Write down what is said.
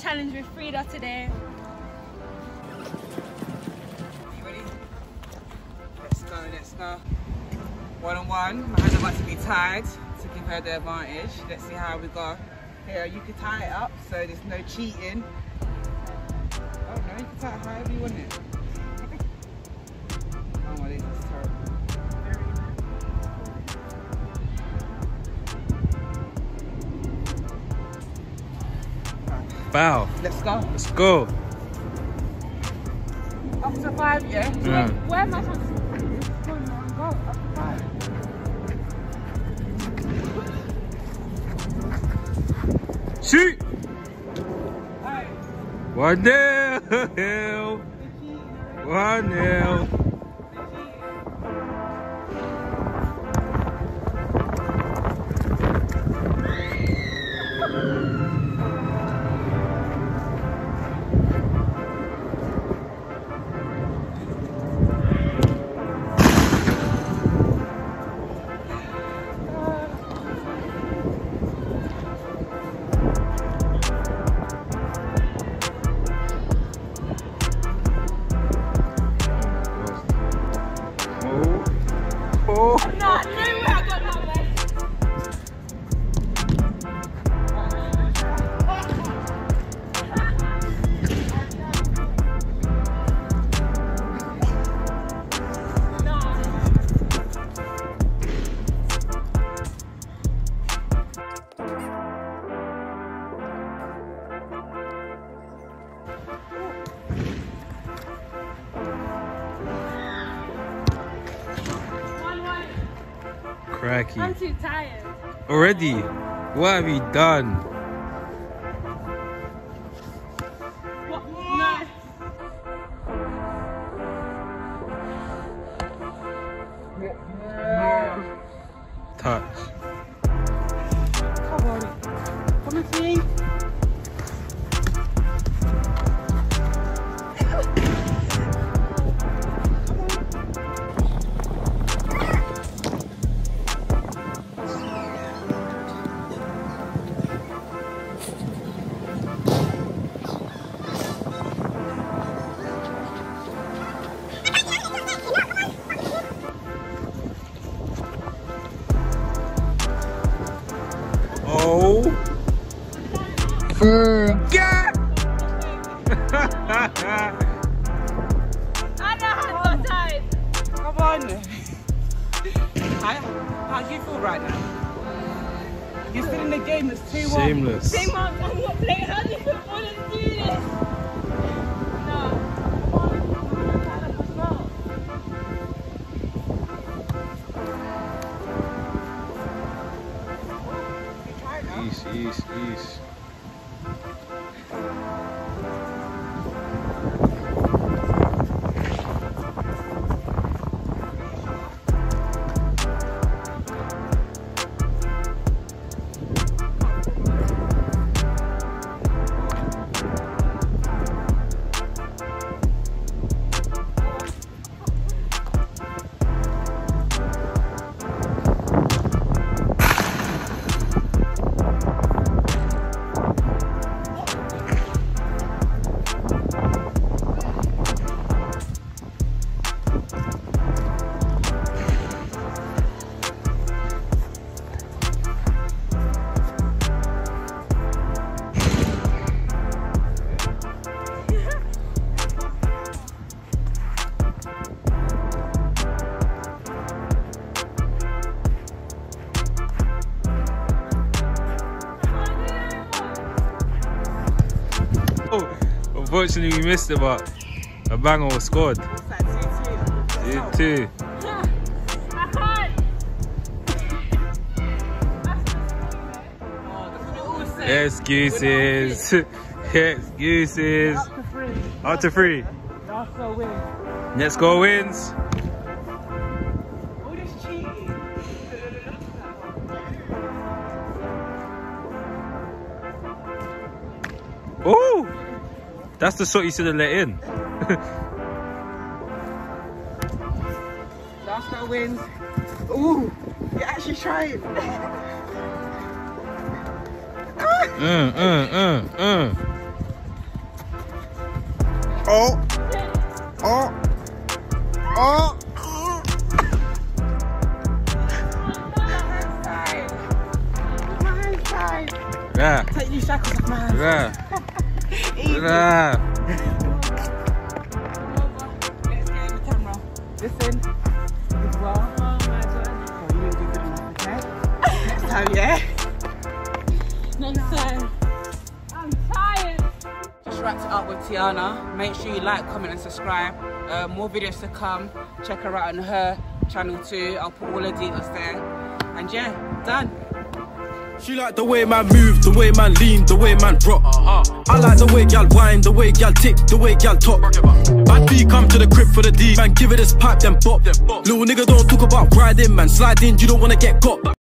challenge with Freda today. You ready? Let's go, let's go. One on one. My hands about to be tied to give her the advantage. Let's see how we go. Here, you can tie it up so there's no cheating. Oh no, you can tie it however you want it. oh my this is terrible. Bow. Let's go. Let's go. Up to five, yeah? Yeah. Where am I? Go, man, go. To five. Shoot. Hey. One nil. One nil. Oh. Oh. Cracky. I'm too tired. Already? What have you done? What? No. Touch. Come on. How, do you feel right now? You're still in the game, it's 2 1. Shameless. Say, Mom, I'm not playing. How do you want to do this? East, east, east. Unfortunately we missed it, but a banger was scored. What's that, 2 2? You too. I can't. That's what they always say. Excuses. Excuses. Up to three. Up to three. Last goal wins. Let's go wins. All this cheating. Oh, that's the shot you should have let in. Last goal wins. Ooh, you're actually trying. Uh, uh, uh, uh. Oh. Oh. Oh. Side. My side. Yeah. Take these shackles off my hands. Yeah. Listen. Time, yeah? Next time. I'm tired. Just wrapped it up with Tiayarna. Make sure you like, comment, and subscribe. Uh, more videos to come. Check her out on her channel too. I'll put all the details there. And yeah, done. She like the way man move, the way man lean, the way man rock. I like the way gal whine, the way gal tick, the way gal talk. Bad B come to the crib for the D, man give it this pipe then pop. Little nigga don't talk about riding, man sliding, you don't wanna get caught.